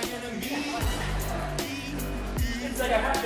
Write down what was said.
It's like I have